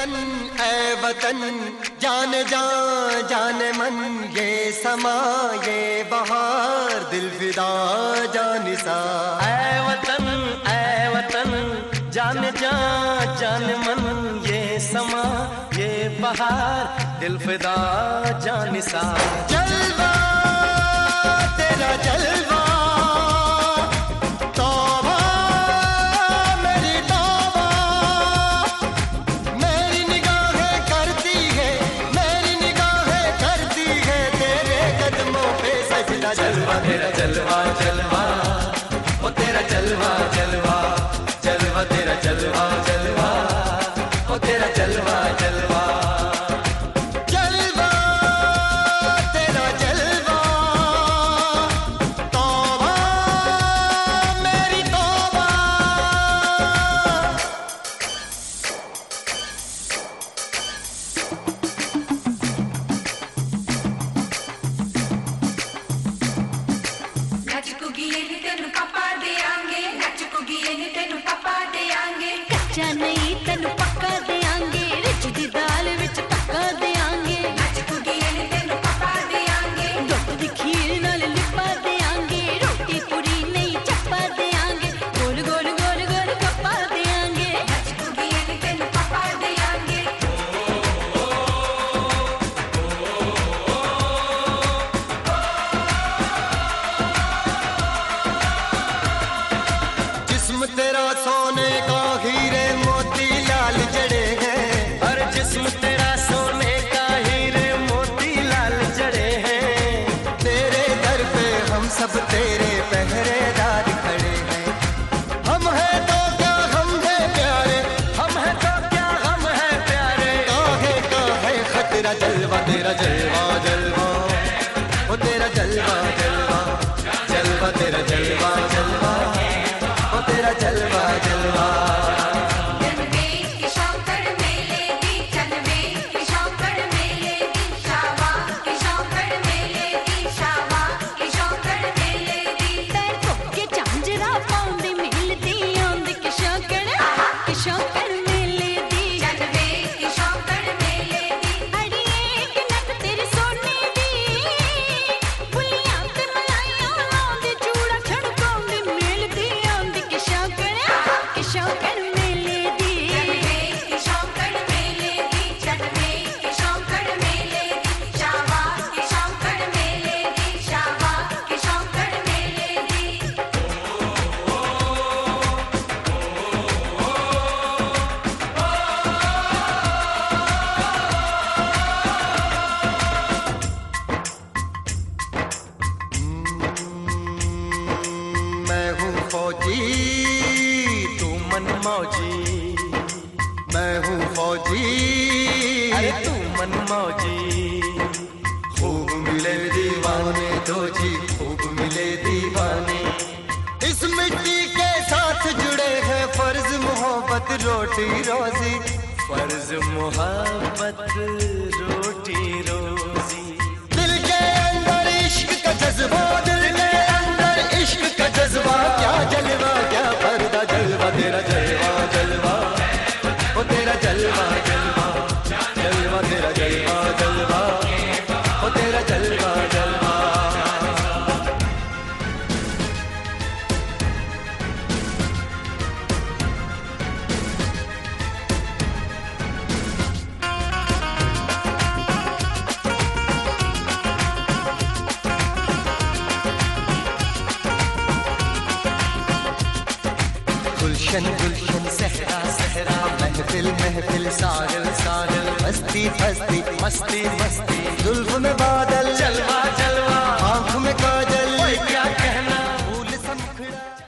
वतन ए वतन जान जा जान मन ये समा ये बहार दिल विदा जान सा। ए वतन ए वतन जान जा जान मन ये समा ये बहार दिल विदा जान सा। जलवा तेरा जलवा चल आ चल గీతలు పక్క तू मन मौजी मैं हूँ फौजी। तू। मन मौजी। खूब मिले दीवाने दो जी खूब मिले दीवाने। इस मिट्टी के साथ जुड़े हैं फ़र्ज़ मोहब्बत रोटी रोजी। फ़र्ज़ मोहब्बत रोटी रोजी। गुलशन गुलशन, सहरा सहरा, महफिल महफिल सारल सारल मस्ती मस्ती मस्ती मस्ती, जुल्फ में बादल। चल